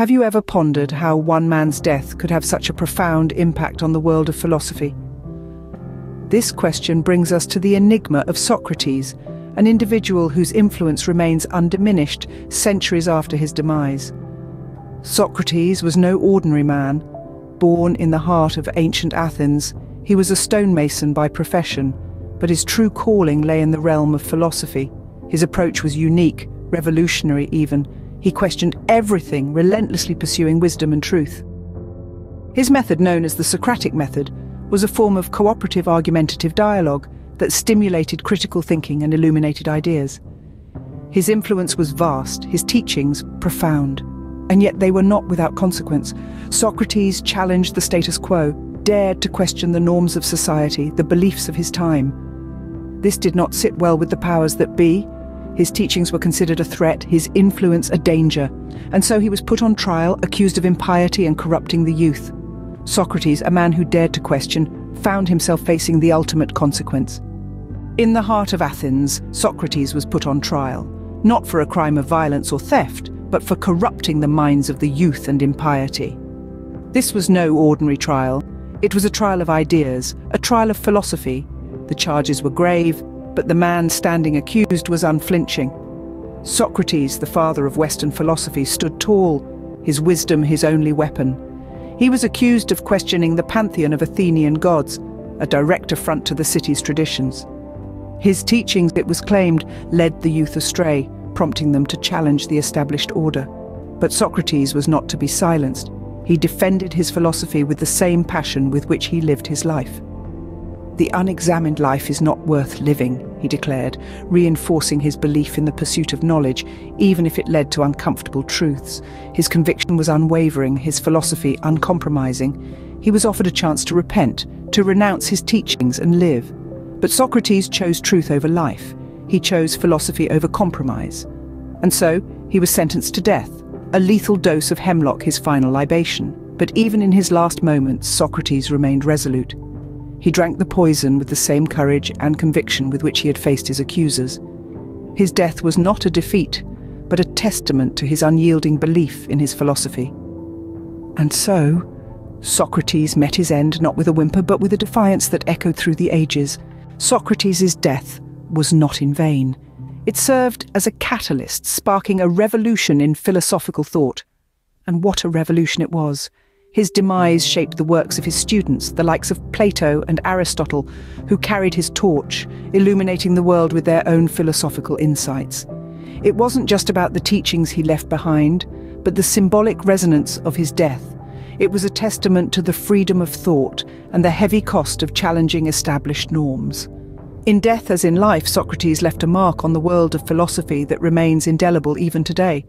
Have you ever pondered how one man's death could have such a profound impact on the world of philosophy? This question brings us to the enigma of Socrates, an individual whose influence remains undiminished centuries after his demise. Socrates was no ordinary man. Born in the heart of ancient Athens, he was a stonemason by profession, but his true calling lay in the realm of philosophy. His approach was unique, revolutionary even. He questioned everything, relentlessly pursuing wisdom and truth. His method, known as the Socratic method, was a form of cooperative argumentative dialogue that stimulated critical thinking and illuminated ideas. His influence was vast, his teachings profound, and yet they were not without consequence. Socrates challenged the status quo, dared to question the norms of society, the beliefs of his time. This did not sit well with the powers that be. His teachings were considered a threat, his influence a danger, and so he was put on trial, accused of impiety and corrupting the youth. Socrates, a man who dared to question, found himself facing the ultimate consequence. In the heart of Athens, Socrates was put on trial, not for a crime of violence or theft, but for corrupting the minds of the youth and impiety. This was no ordinary trial. It was a trial of ideas, a trial of philosophy. The charges were grave, but the man standing accused was unflinching. Socrates, the father of Western philosophy, stood tall, his wisdom his only weapon. He was accused of questioning the pantheon of Athenian gods, a direct affront to the city's traditions. His teachings, it was claimed, led the youth astray, prompting them to challenge the established order. But Socrates was not to be silenced. He defended his philosophy with the same passion with which he lived his life. The unexamined life is not worth living, he declared, reinforcing his belief in the pursuit of knowledge, even if it led to uncomfortable truths. His conviction was unwavering, his philosophy uncompromising. He was offered a chance to repent, to renounce his teachings and live. But Socrates chose truth over life. He chose philosophy over compromise. And so, he was sentenced to death, a lethal dose of hemlock his final libation. But even in his last moments, Socrates remained resolute. He drank the poison with the same courage and conviction with which he had faced his accusers. His death was not a defeat, but a testament to his unyielding belief in his philosophy. And so, Socrates met his end not with a whimper but with a defiance that echoed through the ages. Socrates' death was not in vain. It served as a catalyst, sparking a revolution in philosophical thought. And what a revolution it was! His demise shaped the works of his students, the likes of Plato and Aristotle, who carried his torch, illuminating the world with their own philosophical insights. It wasn't just about the teachings he left behind, but the symbolic resonance of his death. It was a testament to the freedom of thought and the heavy cost of challenging established norms. In death as in life, Socrates left a mark on the world of philosophy that remains indelible even today.